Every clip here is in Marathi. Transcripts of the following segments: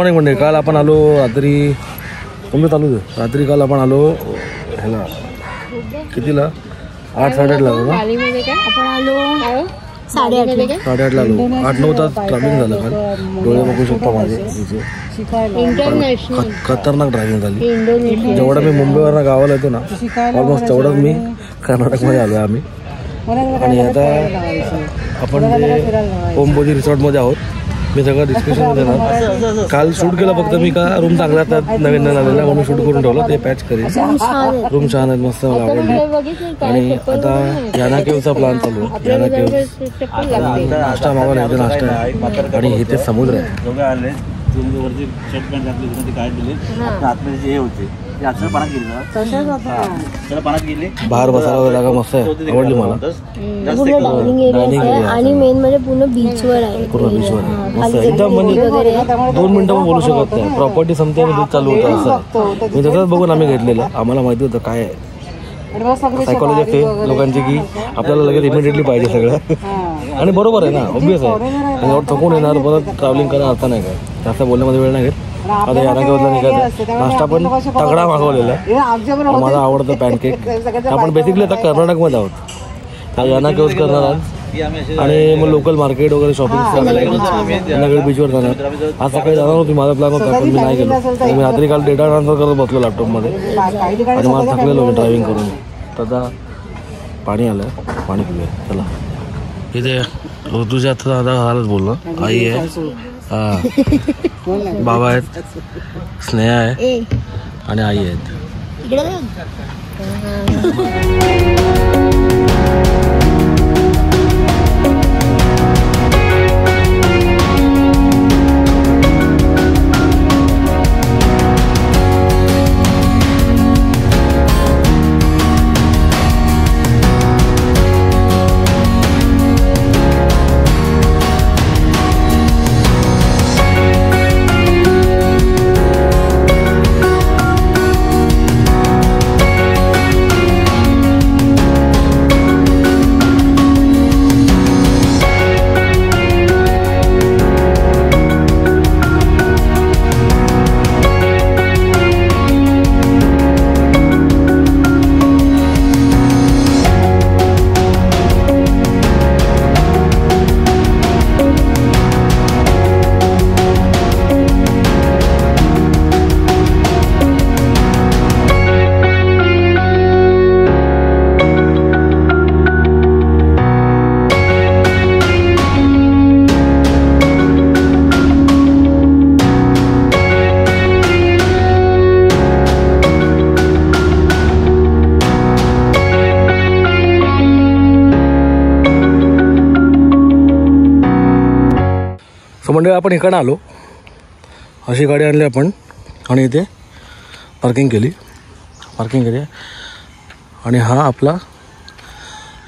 मॉर्निंग म्हणजे काल आपण आलो रात्री. तुमचं चालू आहे रात्री काल आपण आलो ह्याला. कितीला? आठ साडेआठला आलो ना? थालीमध्ये काय? आपण आलो. साडेआठ काय? साडेआठला आलो. आठ नऊ तास ट्रॅव्हलिंग झालं काल. डोळे बघू शकता माझे. तिचे. खतरनाक ड्रायव्हिंग झाली. इंडोनेशिया जेवढं मी मुंबईवरनं गावाला येतो ना ऑलमोस्ट तेवढंच मी कर्नाटकमध्ये आलो आम्ही. आणि आता आपण जे ओमबोधी रिसॉर्टमध्ये आहोत. मी सगळं डिस्कशन देणार काल शूट केलं फक्त मी का? रूम चांगला त्यात नवीन नवीन आलेला म्हणून शूट करून ठेवलं ते पॅच करेल रूम छान आहेत मस्त मला आवडली. आणि आता याना केवचा प्लॅन चालू आहे. याना केव नाश्ता मागवला नाश्ता. आहे आणि इथे समुद्र आहे. वरती शर्ट पॅन्ट घातली होती काय दिली आतमध्ये जे हे होते ते अक्षर पाण्यात गेली ना. त्याला पाण्यात गेली. बाहेर बसायला जागा मस्त आहे. आवडली मला. आहे आणि मेन म्हणजे पूर्ण बीचवर आहे. पूर्ण बीचवर आहे. मस्त. आहे. एकदम म्हणजे दोन मिनिटं बोलू शकत नाही. प्रॉपर्टी संपते आणि दूध चालू होतं असं. आहे. मी तसंच बघून आम्ही घेतलेलं. आम्हाला माहिती होतं काय सायकोलॉजी असते लोकांची की आपल्याला लगेच इमिडिएटली पाहिजे सगळं. आणि बरोबर आहे ना ऑब्विस आहे. थकून येणार परत ट्रॅव्हलिंग करायला अर्थ नाही काय. जास्त बोलण्यामध्ये वेळ नाही घेत. आता याना केवढला निघायचं. नाश्ता पण तगडा मागवलेला आहे. माझा आवडतं. पॅनकेक आपण बेसिकली आता कर्नाटकमध्ये आहोत. याना केव्हच करणार आज आणि मग लोकल मार्केट वगैरे शॉपिंग संध्याकाळी बीचवर जाणार आज सकाळी जाणार होती माझा प्लॅन होता पण मी नाही गेलो. मी रात्री काल डेटा ट्रान्सफर करत बसलो लॅपटॉपमध्ये आणि मला थकलेलो मी ड्रायव्हिंग करून. तर आता पाणी आलं पाणी पिऊया. चला. इथे ऋतुच्या आता हालच बोललो. आई आहे. हा बाबा आहेत स्नेहा आहे आणि आई आहेत. आपण इकडं आलो. अशी गाडी आणली आपण आणि इथे पार्किंग केली. पार्किंग केली आणि हा आपला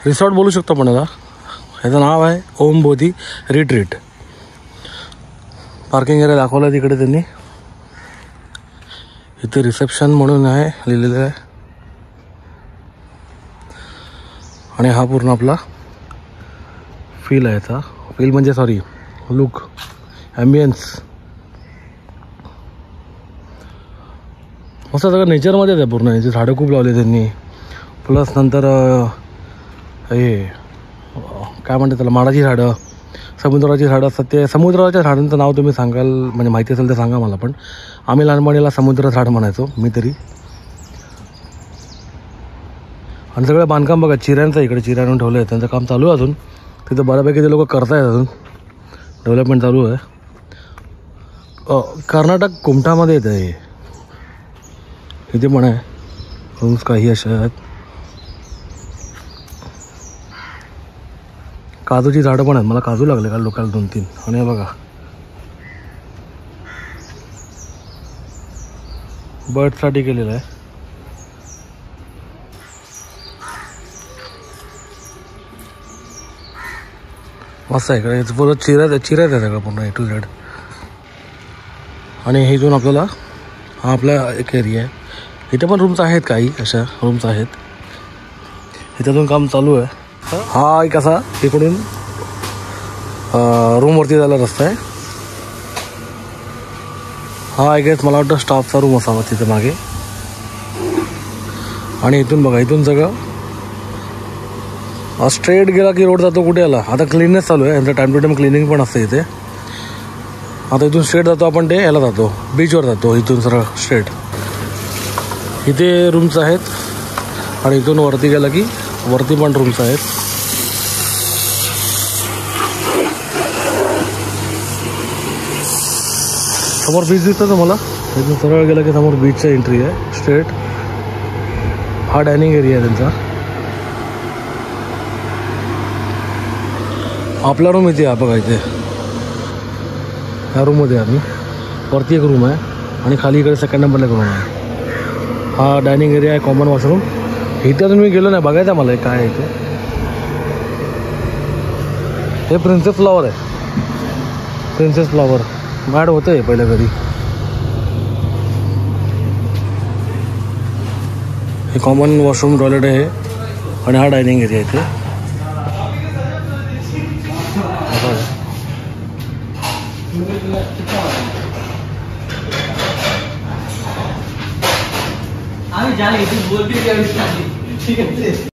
रिसॉर्ट बोलू शकतो आपण याला. ह्याचं नाव आहे Om Bodhi retreat parking area दाखवला तिकडे त्यांनी. इथे रिसेप्शन म्हणून आहे लिहिलेलं आहे. आणि हा पूर्ण आपला फील आहे याचा. फील म्हणजे सॉरी लुक ॲम्बियन्स असं सगळं नेचरमध्येच आहे पूर्ण. याची झाडं खूप लावली त्यांनी. प्लस नंतर हे काय म्हणतात त्याला माडाची झाडं समुद्राची झाडं असतात. ते समुद्राच्या झाडांचं नाव तुम्ही सांगाल म्हणजे माहिती असेल तर सांगा मला पण. आम्ही लहानपणीला समुद्र झाड म्हणायचो मी तरी. आणि सगळं बांधकाम बघा चिऱ्यांचं इकडे चिऱ्यानं ठेवलं आहे त्यांचं काम चालू आहे अजून. तिथं बऱ्यापैकी ते लोक करतायत अजून. डेव्हलपमेंट चालू आहे. कर्नाटक कुमठामध्ये येतं हे इथे पण आहे रूम्स काही अशा आहेत. काजूची झाडं पण आहेत. मला काजू लागले का लोकांना दोन तीन. आणि बघा. बर्डसाठी केलेलं आहे. मस्त आहे. इकडे इथं पूर्ण चिरायचं आहे सगळं पूर्ण ए टू झेड आणि हे इथून आपल्याला हा आपला एक एरिया आहे. इथे पण रूम्स आहेत काही अशा रूम्स आहेत. इथं काम चालू आहे. हा एक असा इकडून रूमवरती जायला रस्ता आहे. हा एक मला वाटतं स्टाफचा रूम असावा तिथे मागे. आणि इथून बघा इथून सगळं. स्ट्रेट गेला की रोड जातो कुठे आला आता क्लिननेस चालू आहे यांचं टाईम टू टाईम क्लिनिंग पण असतं इथे. आता इथून स्ट्रेट जातो आपण ते याला जातो. बीचवर जातो इथून सरळ स्ट्रेट इथे रूम्स आहेत. आणि इथून वरती गेला की वरती पण रूम्स आहेत. समोर बीच दिसतो तुम्हाला? इथून सरळ गेलं की समोर बीचचा एंट्री आहे स्ट्रेट हा डायनिंग एरिया आहे त्यांचा. आपला रूम इथे आहे बघा इथे. ह्या रूममध्ये आम्ही. वरती एक रूम आहे आणि खाली इकडे सेकंड नंबरला एक रूम आहे. हा डायनिंग एरिया आहे कॉमन वॉशरूम इथे अजून मी गेलो नाही बघायचं मला हे काय आहे इथे हे प्रिन्सेस फ्लॉवर आहे. प्रिन्सेस फ्लॉवर मॅड होतं हे पहिल्या घरी. हे कॉमन वॉशरूम टॉयलेट आहे आणि हा डायनिंग एरिया आहे इथे असं आहे. तुम्ही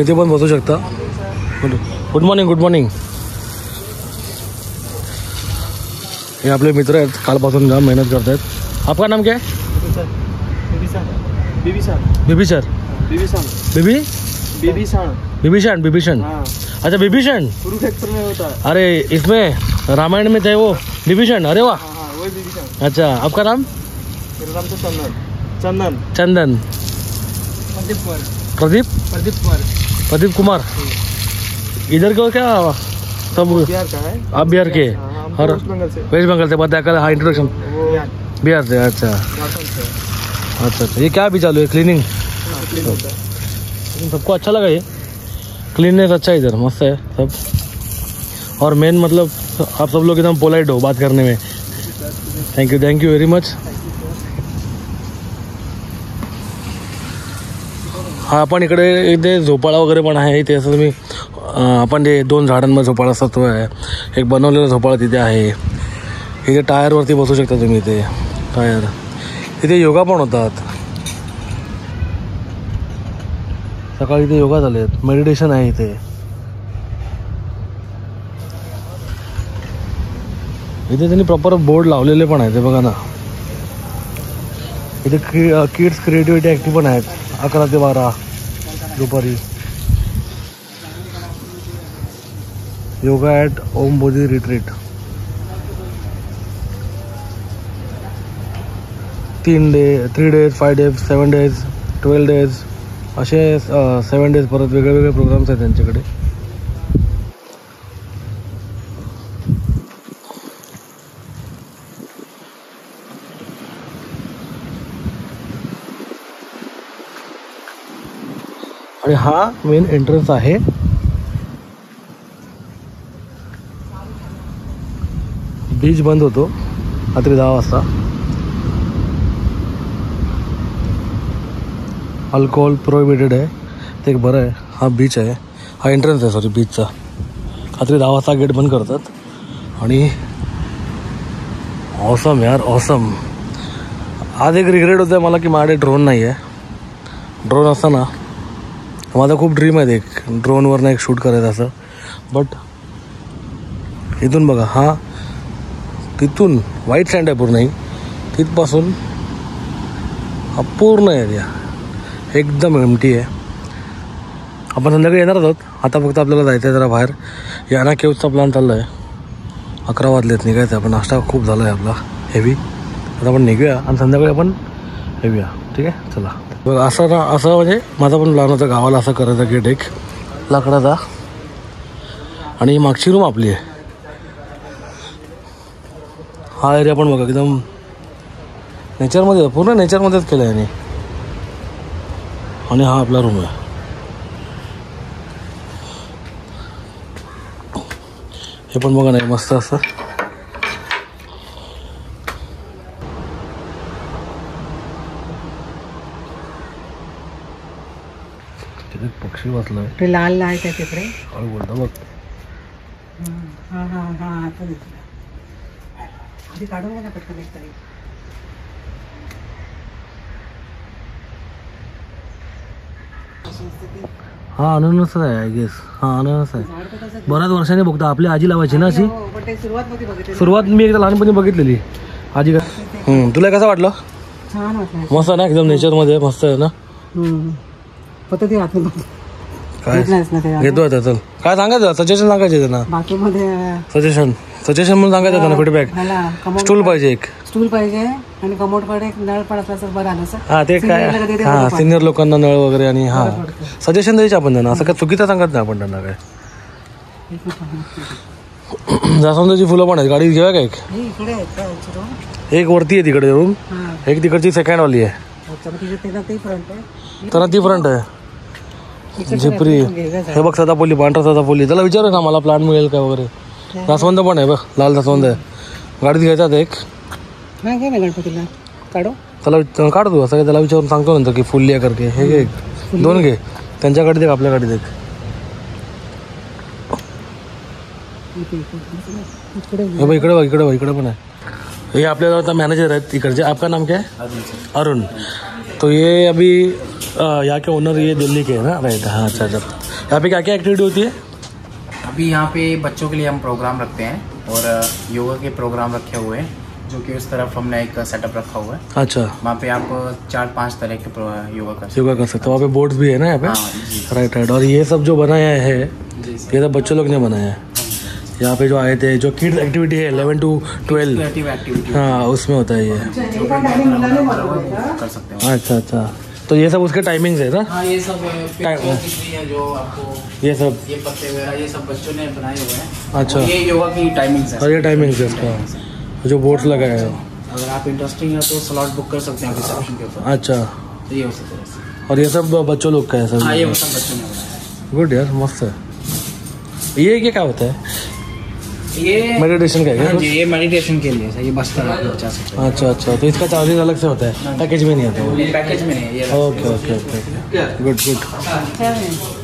इथे पण बसू शकता. Good good morning good morning हे आपले मित्र आहेत कालपासून जाम मेहनत करत आहेत आपका नाम क्या है बिभीषण बिबी बेबीसाण बिभीषण बिभीषण हाँ. अच्छा बिभीषण कुरुक्षेत्र में होता है. अरे इसमें रामायण में थे वो. बिभीषण अरे वाह. हाँ हाँ अच्छा आपका नाम? तो चंदन. चंदन. चंदन. प्रदीप कुमार. प्रदीप? प्रदीप कुमार। इधर को क्या सब बिहार का है। आप बिहार के? हाँ, और तो वेस्ट बंगाल से बताया कल हाँ इंट्रोडक्शन बिहार। से अच्छा। अच्छा अच्छा। ये क्या भी चालू है? क्लीनिंग हाँ, है सबको अच्छा लगा ये। क्लीननेस अच्छा है इधर मस्त है सब। और मेन मतलब आप सब लोग एकदम पोलाइट हो बात करने में। Thank you thank you very much हा आपण इकडे इथे झोपाळा वगैरे पण आहे. इथे असं तुम्ही आपण ते दोन झाडांमध्ये झोपाळा असतात आहे एक बनवलेला झोपाळा तिथे आहे. इथे टायरवरती बसू शकता तुम्ही इथे. टायर इथे योगा पण होतात. सकाळी इथे योगा झालेत. मेडिटेशन आहे इथे. इथे त्यांनी प्रॉपर बोर्ड लावलेले पण आहेत ते बघा ना. इथे किड्स क्रिएटिव्हिटी ॲक्टिव्ह पण आहेत. अकरा ते बारा दुपारी. Yoga at Om Bodhi retreat तीन day three days five days seven days twelve days असे सेवन डेज परत वेगळे वेगळे प्रोग्राम्स आहेत त्यांच्याकडे. आणि हा मेन एंट्रन्स आहे. बीच बंद होतो. रात्री दहा वाजता. अल्कोहोल प्रोहिबिटेड आहे. ते एक बरं आहे. हा बीच आहे. हा एंट्रन्स आहे सॉरी बीचचा रात्री दहा वाजता गेट बंद करतात. आणि ऑसम यार ऑसम आज एक रिग्रेट होतं मला की माझ्याकडे ड्रोन नाही आहे ड्रोन असताना माझा खूप ड्रीम आहे एक ड्रोनवरनं एक शूट करायचं असं. बट इथून बघा हा तिथून व्हाईट सँड आहे पूर्ण ही. तिथपासून हा पूर्ण एरिया एकदम एमटी आहे. आपण संध्याकाळी येणार आहोत. आता फक्त आपल्याला जायचं आहे जरा बाहेर. याना केवचा प्लॅन चालला आहे अकरा वाजलेत निघायचं आहे पण नाश्ता खूप झाला आहे आपला. हेवी आता आपण निघूया आणि संध्याकाळी आपण येऊया. ठीक आहे? चला. बघ असं ना असं म्हणजे माझा पण प्लॅन होता गावाला असं करायचा गेट एक लाकडाचा. आणि ही मागची रूम आपली आहे. हा एरिया पण बघा एकदम नेचरमध्ये पूर्ण नेचरमध्येच केलं आहे आणि हा आपला रूम आहे. हे पण बघा नाही मस्त असं. तिथे पक्षी बसलाय ते लाल लाल आहे तिकडे बघ. हा हा हा आता दिसलं. आधी काढून घ्या ना पटकन एक तरी हा अननस आहे आय गेस हा अननस आहे. बऱ्याच वर्षांनी बघतो आपली आजी लावायची ना अशी? हो ते सुरुवात मी एकदा लहानपणी बघितलेली. आजी का तुला कसं वाटलं? मस्त आहे ना एकदम नेचरमध्ये मस्त आहे ना. फक्त ते आतून काय? घेतो आता चल. काय सांगायचं सजेशन सांगायचे त्यांना बाथरूममध्ये सजेशन सजेशन म्हणून सांगायचं त्यांना फीडबॅक स्टूल पाहिजे एक. स्टूल पाहिजे आणि कमोडकडे एक नळ पण असला तर बरं आलं हा ते काय हा सिनियर लोकांना नळ वगैरे आणि हा. सजेशन द्यायचे आपण त्यांना. असं काय चुकीचं सांगत नाही आपण त्यांना काय. जास्वंदाची फुलं पण आहेत. गाडीत घेऊया का एक? वरती आहे तिकडे रूम एक तिकडची सेकंड वाली आहे. अच्छा मग तिथे त्याचा ते फ्रंट आहे. तर ती फ्रंट आहे. झिपरी हे बघ सदापोली पांढरा सदापोली त्याला विचारू ना मला प्लॅन मिळेल का वगैरे. जास्वंद पण आहे बघ लाल जास्वंद आहे. गाडीत घ्यायचा एक. हा गणपतीला. काढू? त्याला काढ तू असं त्याला विचारून सांगतो नंतर की फुल्ली आहे करके. हे घे एक. दोन घे. त्यांच्या गाडीत एक आपल्या गाडीत एक. हे बघ इकडे बघ इकडे बघ इकडे पण आहे. ये आपल्याला आता मैनेजर आहेत इकडचे. आपका नाम क्या है? अरुण. तो ये अभी यहाँ के ओनर ये दिल्ली के है ना? राइट हाँ अच्छा अच्छा। यहाँ पे क्या क्या एक्टिविटी होती है? अभी यहाँ पे बच्चों के लिए हम प्रोग्राम रखते हैं और योगा के प्रोग्राम रखे हुए हैं जो कि उस तरफ़ हमने एक सेटअप रखा हुआ है। अच्छा। वहाँ पे आप चार पाँच तरह के योगा कर सकते योगा कर सकते हो। वहाँ पे बोर्ड्स भी है ना यहाँ पे? हैं हाँ राइट राइट और ये सब जो बनाया है ये सब बच्चों लोग ने बनाया है? यहाँ पे जो आए थे जो किड्स एक्टिविटी है इलेवन टू ट्वेल्व हाँ उसमें होता है ये। हे। कर सकते हो। अच्छा अच्छा। तो ये सब उसके टाइमिंग्स है ना? हाँ ये सब रही है जो आपको ये सब। ये पत्ते वगैरह ये सब बच्चों ने बनाए हुए हैं। अच्छा। ये योगा की टाइमिंग्स है। और ये टाइमिंग्स है इसका। जो बोर्ड्स लगाए हो। अगर आप इंटरेस्टिंग है तो स्लॉट बुक कर सकते हैं रिसेप्शन के ऊपर। अच्छा। तो ये उसी तरह से और ये सब बच्चों लोग का है सर हाँ ये सब बच्चों ने गुड यार मस्त है। ये क्या क्या होता है? ये मेडिटेशन का है हाँ जी ये मेडिटेशन के लिए ये बस तरह लोग जा सकते कुछ? अच्छा अच्छा तो इसका चार्जेस अलग से होता है? पैकेज में नहीं आता हैं पैकेज में नहीं है okay okay okay good good.